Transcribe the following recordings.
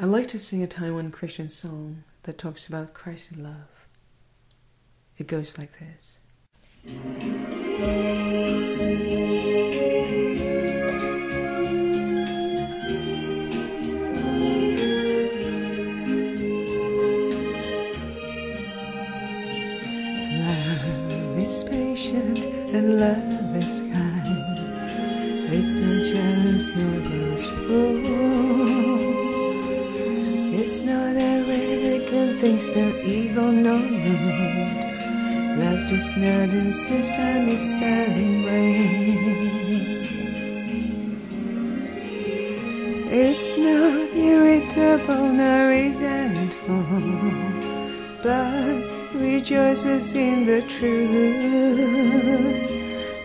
I like to sing a Taiwan Christian song that talks about Christ Christ's love. It goes like this. Love is patient and love is arrogant, no evil, no rude. Love does not insist on its own way. It's not irritable nor resentful, but rejoices in the truth.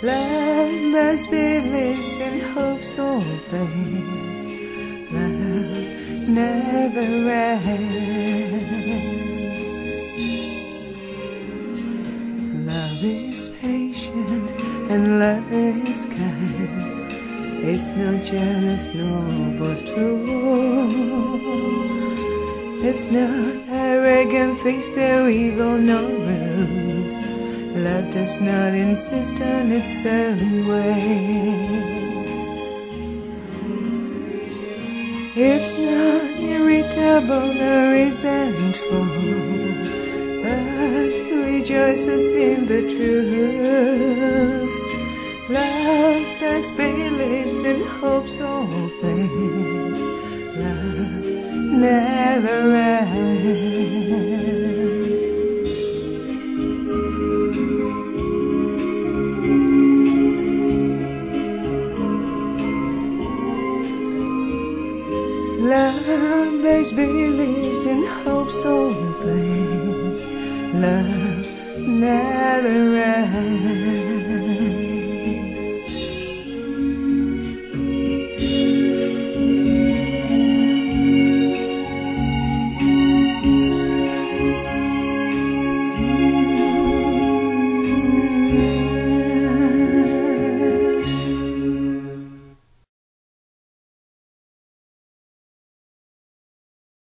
Love must be lives and hopes all things. Love never ends. Is kind. It's no jealous nor boastful. It's not arrogant, thinks no evil, no rude. Love does not insist on its own way. It's not irritable nor resentful, but rejoices in the truth. Love does believes and hopes all things. Love never ends. Love bears believes and hopes all things. Love never ends.